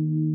you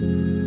you